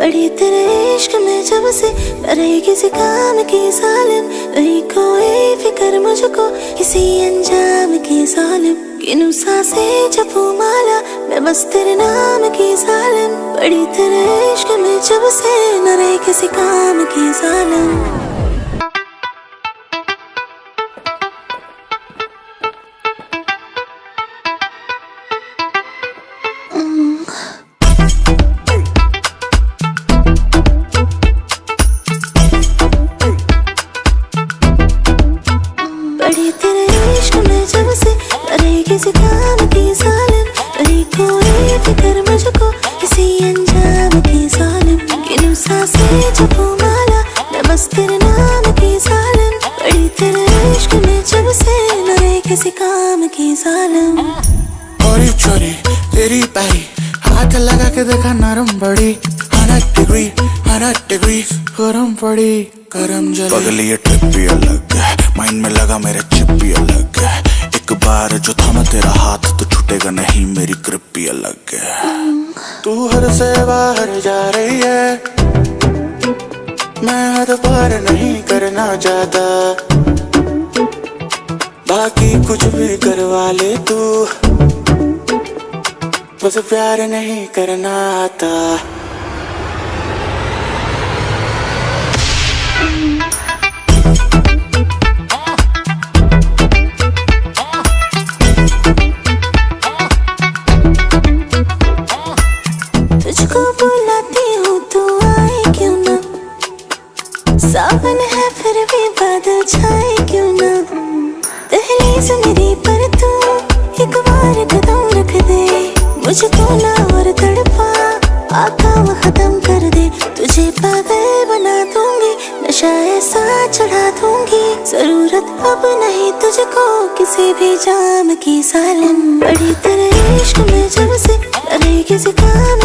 पड़ी तेरे इश्क में जब से रही किसी काम की सालिम। नहीं कोई फ़िक्र मुझको किसी अंजाम की सालिम। किनु सासे जपू माला, मैं बस तेरे नाम की सालिम। बड़ी तेरे इश्क में जब से न रही किसी काम की सालिम। पड़ी तेरे इश्क में जब से अरे किसी काम की सालिम अरे कोई फ़िक्र मुझको किसी अंजाम की सालिम। किनु सांसे जपो माला मैं तेरे नाम की सालिम। पड़ी तेरे इश्क में जब से अरे किसी काम की सालिम। और चोरी तेरी पाई हाथ लगा के देखा नरम बड़ी। हंड्रेड डिग्री हंड्रेड डिग्री गरम पड़ी गरम जली। पगली ये ट्रिप भी अलग। माइंड में लगा मेरे चिप भी अलग है। एक बार जो थमा तेरा हाथ तो छूटेगा नहीं, मेरी ग्रिप भी अलग है। तू हद से बाहर जा रही है। मैं हर पार नहीं करना चाहता। बाकी कुछ भी करवा ले तू। बस प्यार नहीं करना आता। बादल छाए क्यों ना? दहलीज मेरी, पर तू एक बार कदम रख दे। मुझको ना और तड़पा, आका वो खत्म कर दे। तुझे पागल बना दूँगी, नशा ऐसा चढ़ा दूँगी। ज़रूरत अब नहीं तुझको किसी भी जाम की सालिम बड़ी तेरे इश्क में जब से अरे किसी काम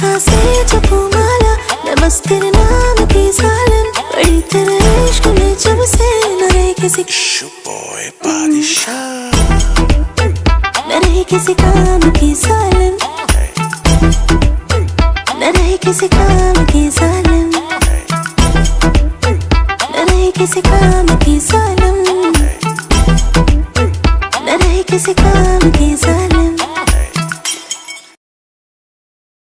सांसे जपू माला मैं तेरे नाम की सालिम बड़ी तेरे इश्क में जब से न रही किसी बॉय बादशाह। न रही किसी काम की सालिम न रही किसी काम की सालिम न रही किसी काम की सालिम न रही किसी काम की सालिम